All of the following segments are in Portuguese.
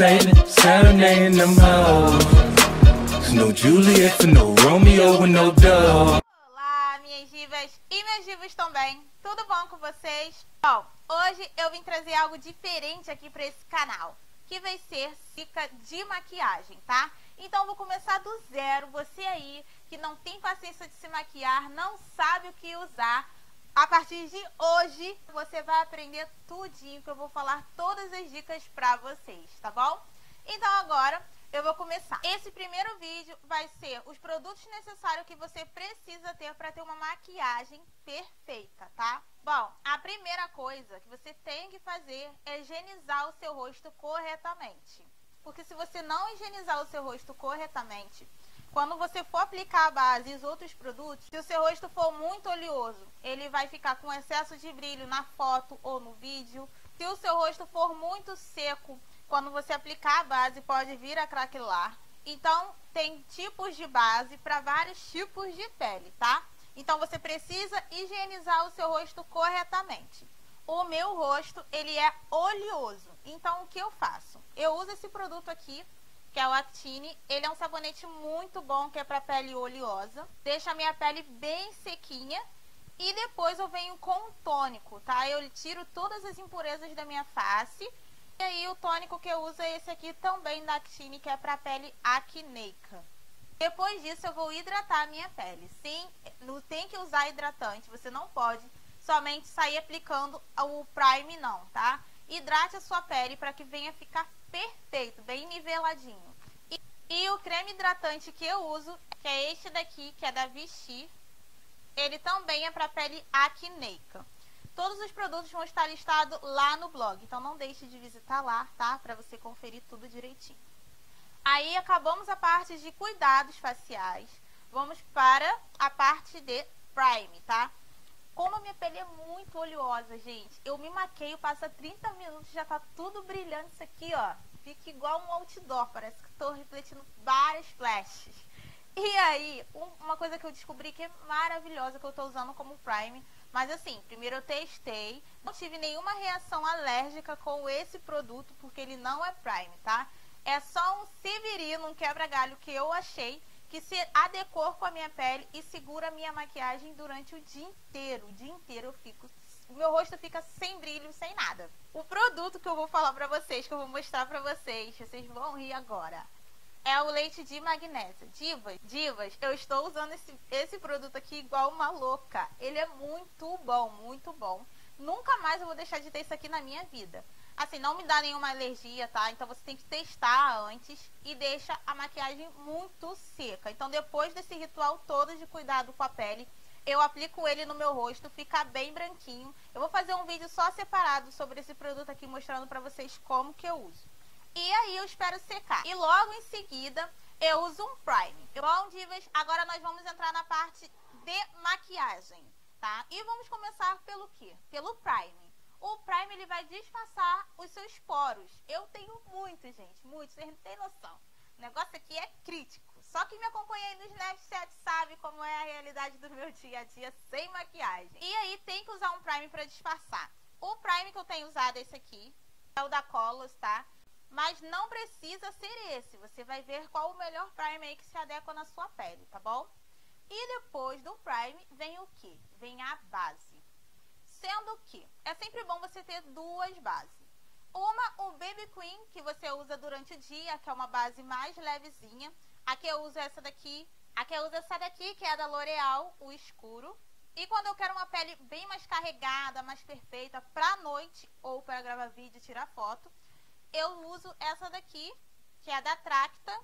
serenading no Juliet for no Romeo no. Olá, minhas divas e meus divos também. Tudo bom com vocês? Bom, hoje eu vim trazer algo diferente aqui para esse canal, que vai ser dica de maquiagem, tá? Então vou começar do zero. Você aí que não tem paciência de se maquiar, não sabe o que usar, a partir de hoje, você vai aprender tudinho, que eu vou falar todas as dicas pra vocês, tá bom? Então agora, eu vou começar. Esse primeiro vídeo vai ser os produtos necessários que você precisa ter para ter uma maquiagem perfeita, tá? Bom, a primeira coisa que você tem que fazer é higienizar o seu rosto corretamente. Porque se você não higienizar o seu rosto corretamente, quando você for aplicar a base e os outros produtos, se o seu rosto for muito oleoso, ele vai ficar com excesso de brilho na foto ou no vídeo. Se o seu rosto for muito seco, quando você aplicar a base, pode vir a craquelar. Então, tem tipos de base para vários tipos de pele, tá? Então, você precisa higienizar o seu rosto corretamente. O meu rosto, ele é oleoso. Então, o que eu faço? Eu uso esse produto aqui, que é o Actine. Ele é um sabonete muito bom, que é para pele oleosa. Deixa a minha pele bem sequinha. E depois eu venho com um tônico, tá? Eu tiro todas as impurezas da minha face. E aí o tônico que eu uso é esse aqui também da Actine, que é para pele acneica. Depois disso eu vou hidratar a minha pele. Sim, não tem que usar hidratante, você não pode somente sair aplicando o prime não, tá? Hidrate a sua pele para que venha ficar perfeito, bem niveladinho. E, e, o creme hidratante que eu uso, que é este daqui, que é da Vichy, ele também é para pele acneica. Todos os produtos vão estar listados lá no blog, então não deixe de visitar lá, tá? Para você conferir tudo direitinho. Aí acabamos a parte de cuidados faciais. Vamos para a parte de prime, tá? Como a minha pele é muito oleosa, gente, eu me maqueio, passa 30 minutos, já tá tudo brilhando isso aqui, ó. Fica igual um outdoor, parece que tô refletindo várias flashes. E aí, uma coisa que eu descobri que é maravilhosa, que eu tô usando como prime, mas assim, primeiro eu testei, não tive nenhuma reação alérgica com esse produto, porque ele não é prime, tá? É só um Severino, um quebra-galho que eu achei que se adequou com a minha pele e segura a minha maquiagem durante o dia inteiro. O dia inteiro eu fico o meu rosto fica sem brilho, sem nada. O produto que eu vou falar pra vocês, que eu vou mostrar pra vocês, vocês vão rir agora, é o leite de magnésio. Divas, divas, eu estou usando esse, esse produto aqui igual uma louca. Ele é muito bom, muito bom. Nunca mais eu vou deixar de ter isso aqui na minha vida. Assim, não me dá nenhuma alergia, tá? Então você tem que testar antes e deixa a maquiagem muito seca. Então depois desse ritual todo de cuidado com a pele, eu aplico ele no meu rosto, fica bem branquinho. Eu vou fazer um vídeo só separado sobre esse produto aqui, mostrando pra vocês como que eu uso. E aí eu espero secar. E logo em seguida, eu uso um prime. Bom, divas, agora nós vamos entrar na parte de maquiagem, tá? E vamos começar pelo quê? Pelo prime o Prime ele vai disfarçar os seus poros. Eu tenho muitos, gente, muitos, vocês não têm noção. O negócio aqui é crítico. Só quem me acompanha aí no Snapchat sabe como é a realidade do meu dia a dia sem maquiagem. E aí tem que usar um Prime para disfarçar. O Prime que eu tenho usado é esse aqui, é o da Colos, tá? Mas não precisa ser esse. Você vai ver qual o melhor Prime aí que se adequa na sua pele, tá bom? E depois do Prime vem o que? Vem a base. Que é sempre bom você ter duas bases. Uma, o Baby Queen, que você usa durante o dia, que é uma base mais levezinha. Aqui eu uso essa daqui. Aqui eu uso essa daqui, que é da L'Oreal, o escuro. E quando eu quero uma pele bem mais carregada, mais perfeita, pra noite ou para gravar vídeo, tirar foto, eu uso essa daqui, que é da Tracta,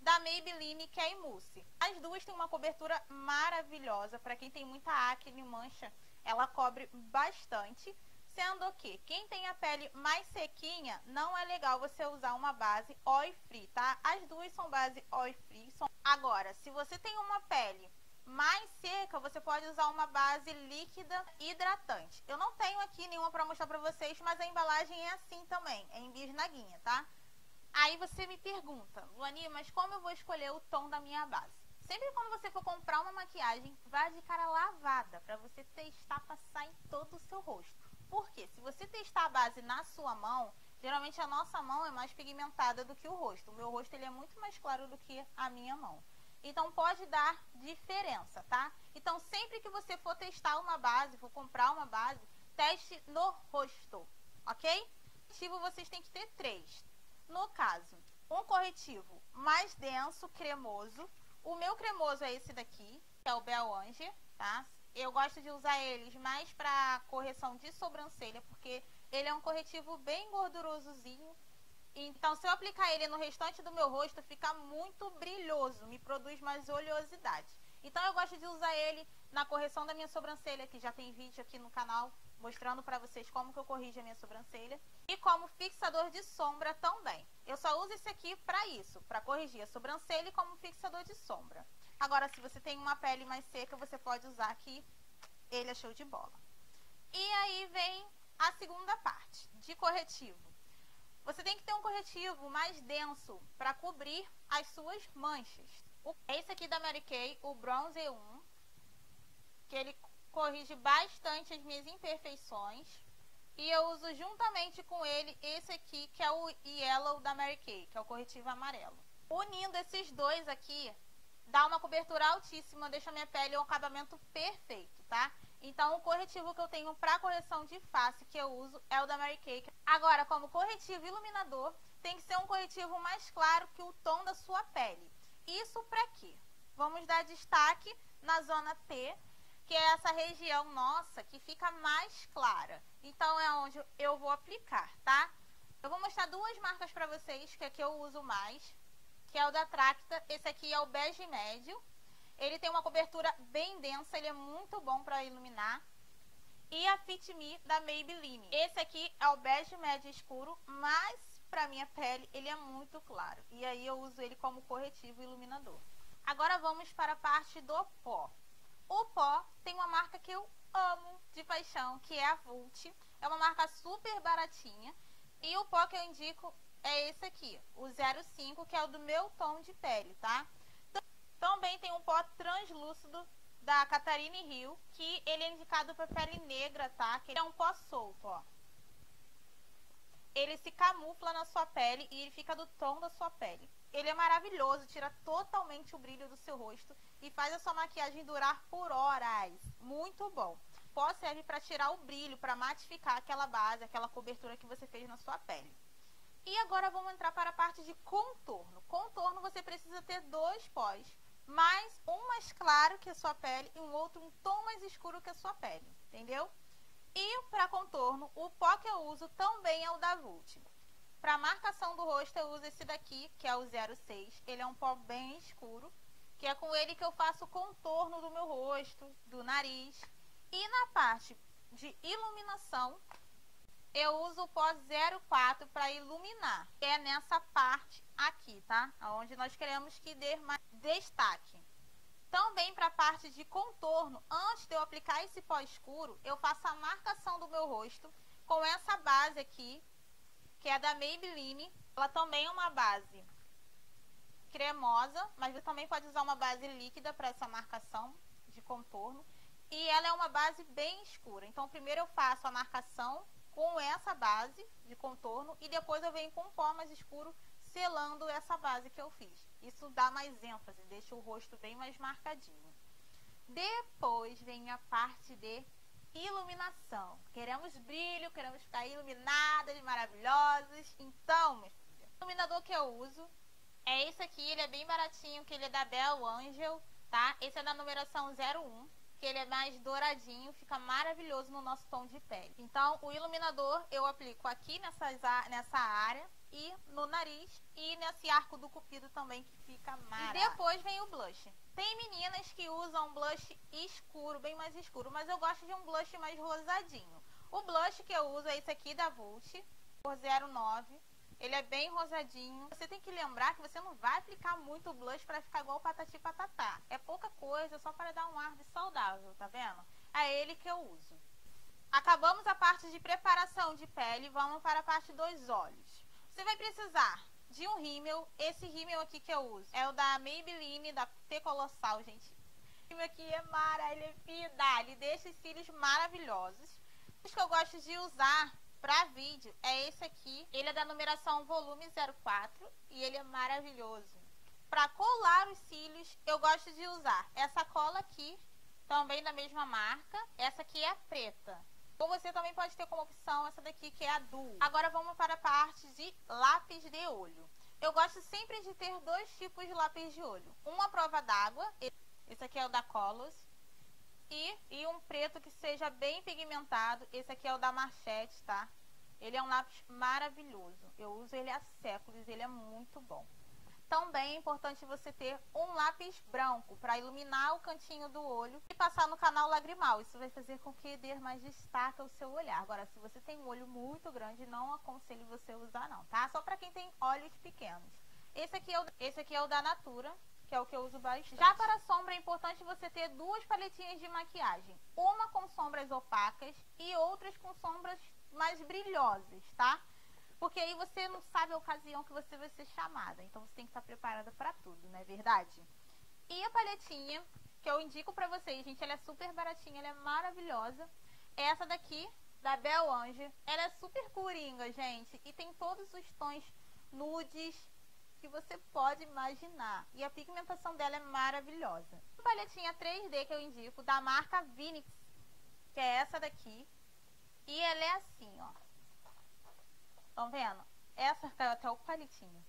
da Maybelline, que é Emulse. As duas têm uma cobertura maravilhosa para quem tem muita acne, mancha ela cobre bastante, sendo que quem tem a pele mais sequinha, não é legal você usar uma base oil free, tá? As duas são base oil free. Agora, se você tem uma pele mais seca, você pode usar uma base líquida hidratante. Eu não tenho aqui nenhuma para mostrar para vocês, mas a embalagem é assim também, é em bisnaguinha, tá? Aí você me pergunta, Luani, mas como eu vou escolher o tom da minha base? Sempre quando você for comprar uma maquiagem, vá de cara lavada, para você testar passar em todo o seu rosto. Porque se você testar a base na sua mão, Geralmente a nossa mão é mais pigmentada do que o rosto. O meu rosto ele é muito mais claro do que a minha mão. Então pode dar diferença, tá? Então sempre que você for testar uma base, for comprar uma base, teste no rosto, ok? Corretivo vocês têm que ter três. No caso, um corretivo mais denso, cremoso. O meu cremoso é esse daqui, que é o Belange, tá? Eu gosto de usar eles mais para correção de sobrancelha, porque ele é um corretivo bem gordurosozinho. Então, se eu aplicar ele no restante do meu rosto, fica muito brilhoso, me produz mais oleosidade. Então, eu gosto de usar ele na correção da minha sobrancelha, que já tem vídeo aqui no canal mostrando para vocês como que eu corrijo a minha sobrancelha. E como fixador de sombra também. Eu só uso esse aqui para isso, para corrigir a sobrancelha e como fixador de sombra. Agora, se você tem uma pele mais seca, você pode usar aqui. Ele é show de bola. E aí vem a segunda parte, de corretivo. Você tem que ter um corretivo mais denso para cobrir as suas manchas. Esse aqui da Mary Kay, o Bronze 1, que ele corrige bastante as minhas imperfeições. E eu uso juntamente com ele esse aqui, que é o Yellow da Mary Kay, que é o corretivo amarelo. Unindo esses dois aqui, dá uma cobertura altíssima, deixa minha pele um acabamento perfeito, tá? Então, o corretivo que eu tenho para correção de face que eu uso é o da Mary Kay. Agora, como corretivo iluminador, tem que ser um corretivo mais claro que o tom da sua pele. Isso para quê? Vamos dar destaque na zona T, que é essa região nossa que fica mais clara. Então, é onde eu vou aplicar, tá? Eu vou mostrar duas marcas para vocês, que é que eu uso mais, que é o da Tracta. Esse aqui é o bege médio ele tem uma cobertura bem densa, ele é muito bom para iluminar. E a Fit Me da Maybelline. Esse aqui é o bege médio escuro, mas para minha pele ele é muito claro. E aí eu uso ele como corretivo iluminador. Agora vamos para a parte do pó. O pó tem uma marca que eu amo de paixão, que é a Vult. É uma marca super baratinha. E o pó que eu indico é esse aqui, o 05, que é o do meu tom de pele, tá? Também tem um pó translúcido da Catarine Rio, que ele é indicado para pele negra, tá? Que é um pó solto, ó. Ele se camufla na sua pele e ele fica do tom da sua pele. Ele é maravilhoso, tira totalmente o brilho do seu rosto e faz a sua maquiagem durar por horas. Muito bom. Pó serve para tirar o brilho, para matificar aquela base, aquela cobertura que você fez na sua pele. E agora vamos entrar para a parte de contorno. Contorno você precisa ter dois pós mas um mais claro que a sua pele e um outro um tom mais escuro que a sua pele, entendeu? E para contorno, o pó que eu uso também é o da Vult. Para marcação do rosto eu uso esse daqui, que é o 06. Ele é um pó bem escuro, que é com ele que eu faço o contorno do meu rosto, do nariz. E na parte de iluminação, eu uso o pó 04 para iluminar. É nessa parte aqui, tá? Onde nós queremos que dê mais destaque. Também para a parte de contorno, antes de eu aplicar esse pó escuro, eu faço a marcação do meu rosto com essa base aqui, que é da Maybelline. Ela também é uma base cremosa, mas você também pode usar uma base líquida para essa marcação de contorno. E ela é uma base bem escura. Então, primeiro eu faço a marcação com essa base de contorno e depois eu venho com um pó mais escuro selando essa base que eu fiz. Isso dá mais ênfase, deixa o rosto bem mais marcadinho. Depois vem a parte de iluminação. Queremos brilho, queremos ficar iluminadas, maravilhosas. Então, minha filha, o iluminador que eu uso é esse aqui, ele é bem baratinho, que ele é da Bell Angel, tá? Esse é da numeração 01 que ele é mais douradinho, fica maravilhoso no nosso tom de pele. Então, o iluminador eu aplico aqui nessas, nessa área e no nariz e nesse arco do cupido também que fica maravilhoso. E depois vem o blush. Tem meninas que usam blush escuro, bem mais escuro, mas eu gosto de um blush mais rosadinho. O blush que eu uso é esse aqui da Vult, por 09. Ele é bem rosadinho. Você tem que lembrar que você não vai aplicar muito blush para ficar igual patati patatá. É pouca coisa, só para dar um ar de saudável, tá vendo? É ele que eu uso. Acabamos a parte de preparação de pele, vamos para a parte dos olhos. Você vai precisar de um rímel. Esse rímel aqui que eu uso é o da Maybelline, da T Colossal, gente. Esse rímel aqui é mara, ele é vida, ele deixa os cílios maravilhosos. Os que eu gosto de usar para vídeo é esse aqui. Ele é da numeração volume 04 e ele é maravilhoso. Para colar os cílios, eu gosto de usar essa cola aqui, também da mesma marca. Essa aqui é preta. Ou você também pode ter como opção essa daqui que é a Duo. Agora vamos para a parte de lápis de olho. Eu gosto sempre de ter dois tipos de lápis de olho. Um à prova d'água, esse aqui é o da Colos. E, e um preto que seja bem pigmentado, esse aqui é o da Marchete, tá? Ele é um lápis maravilhoso. Eu uso ele há séculos, ele é muito bom. Também é importante você ter um lápis branco para iluminar o cantinho do olho e passar no canal lagrimal. Isso vai fazer com que dê mais destaque ao seu olhar. Agora, se você tem um olho muito grande, não aconselho você usar não, tá? Só para quem tem olhos pequenos. Esse aqui, é o, esse aqui é o da Natura, que é o que eu uso bastante. Já para sombra é importante você ter duas paletinhas de maquiagem. Uma com sombras opacas e outras com sombras mais brilhosas, tá? Porque aí você não sabe a ocasião que você vai ser chamada. Então você tem que estar preparada para tudo, não é verdade? E a palhetinha que eu indico para vocês, gente, ela é super baratinha, ela é maravilhosa. É essa daqui, da Bel Ange. Ela é super coringa, gente. E tem todos os tons nudes que você pode imaginar. E a pigmentação dela é maravilhosa. A palhetinha 3D que eu indico, da marca Vinix, que é essa daqui. E ela é assim, ó. Estão vendo? Essa caiu até o palitinho.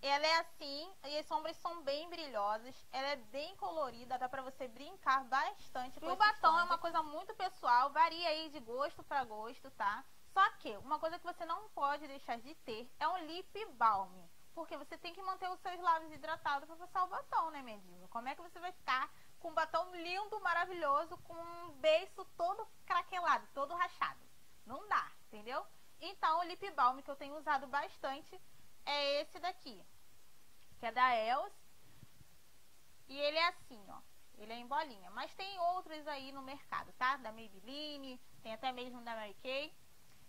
Ela é assim, e as sombras são bem brilhosas. Ela é bem colorida, dá pra você brincar bastante com E o batom sombras. é uma coisa muito pessoal, varia aí de gosto pra gosto, tá? Só que, uma coisa que você não pode deixar de ter é um lip balm. Porque você tem que manter os seus lábios hidratados para passar o batom, né, minha diva? Como é que você vai ficar com um batom lindo, maravilhoso, com um beiço todo craquelado, todo rachado? Não dá, entendeu? Então, o lip balm que eu tenho usado bastante é esse daqui, que é da Els. E ele é assim, ó. Ele é em bolinha. Mas tem outros aí no mercado, tá? Da Maybelline, tem até mesmo da Mary Kay.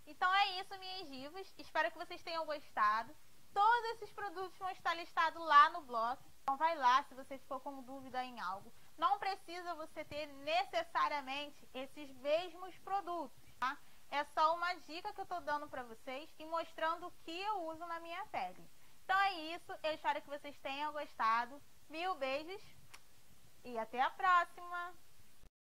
Então é isso, minhas divas. Espero que vocês tenham gostado. Todos esses produtos vão estar listados lá no blog. Então vai lá se você ficou com dúvida em algo. Não precisa você ter necessariamente esses mesmos produtos, tá? É só uma dica que eu tô dando pra vocês e mostrando o que eu uso na minha pele. Então é isso, eu espero que vocês tenham gostado. Mil beijos e até a próxima!